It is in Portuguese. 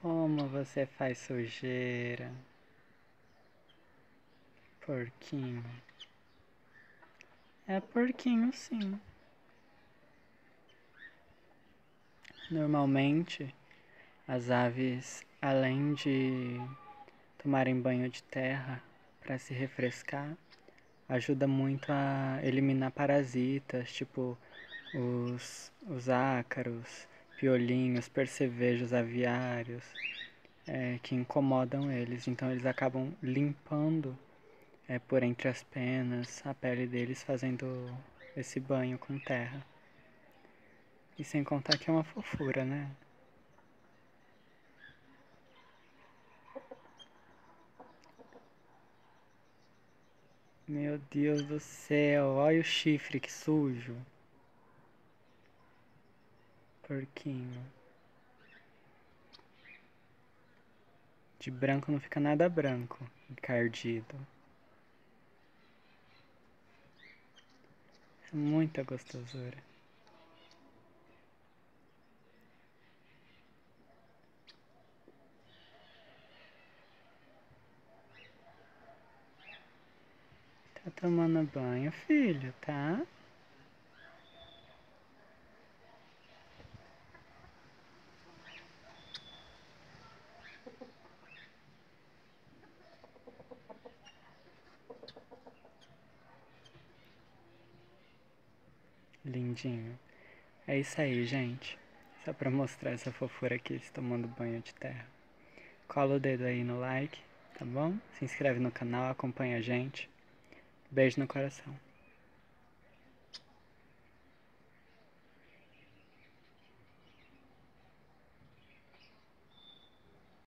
Como você faz sujeira? Porquinho. É porquinho sim. Normalmente, as aves, além de tomarem banho de terra para se refrescar, ajuda muito a eliminar parasitas, tipo os, os ácaros, piolinhos, percevejos aviários, é, que incomodam eles. Então eles acabam limpando é, por entre as penas a pele deles, fazendo esse banho com terra. E sem contar que é uma fofura, né? Meu Deus do céu, olha o chifre que sujo. Porquinho. De branco não fica nada branco, encardido. É muita gostosura. Tá tomando banho, filho, tá? Lindinho. É isso aí, gente. Só pra mostrar essa fofura aqui, tomando banho de terra. Cola o dedo aí no like, tá bom? Se inscreve no canal, acompanha a gente. Beijo no coração.